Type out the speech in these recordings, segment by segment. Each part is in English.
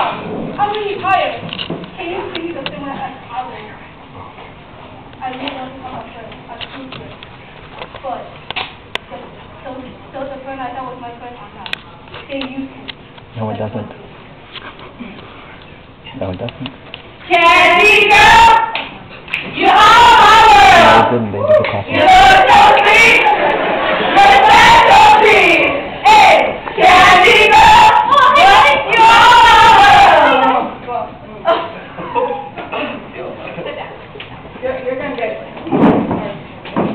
to. I'm really tired. Can you please assume that I'm tired? I really want to have a friend, a true. But the, the, the, the friend I thought was my friend are not. They used to. No, it doesn't. No, it doesn't. Candy girl, you are my world! No, it didn't. They did the coffee. You're, you're gonna.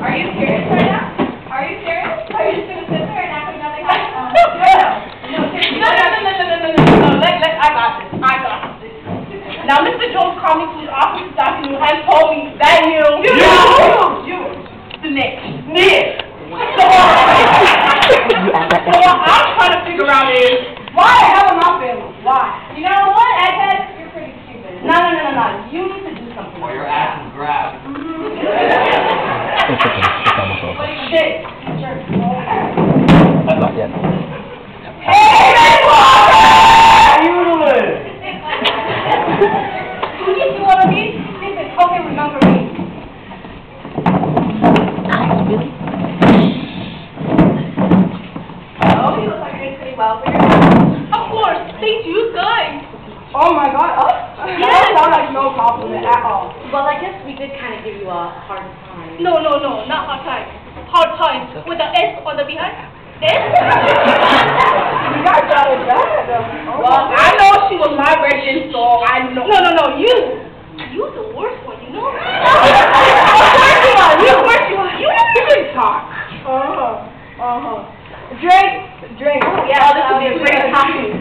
Are you serious right now? Are you serious? Are you just gonna sit there and act like nothing happened? No, no. No, no, no, no, no, let, let, I got this, I got this. Now, Mr. Jones called me to his office this afternoon and told me that you. You! You! You! The Nick. Nick! So, uh, so what I'm trying to figure out is, why the hell am I failing? Why? You know what, Egghead? You're pretty stupid. No, no, no, no, no, you need to do something. Or your ass is grabbed. It's okay. It's almost over. Shit. Sure. Not yet. Hey, Walker! You doing? Who do you want to be? Listen, okay, remember me. Oh, you look like you're doing pretty well for yourself. Of course, thank you, guys. Oh my god, oh. oh. That sounds like no compliment at all. Well, I guess we did kind of give you a hard time. No, no, no, not hard time. Hard time with the S on the behind. S? You guys got it bad. Oh Well, I know she was my virgin, so I know. No, no, no, you. You the worst one, you know? of course you are. You, of course you are. You Big talk. Uh-huh, uh-huh. Drink, drink. Yeah, this would be a great topic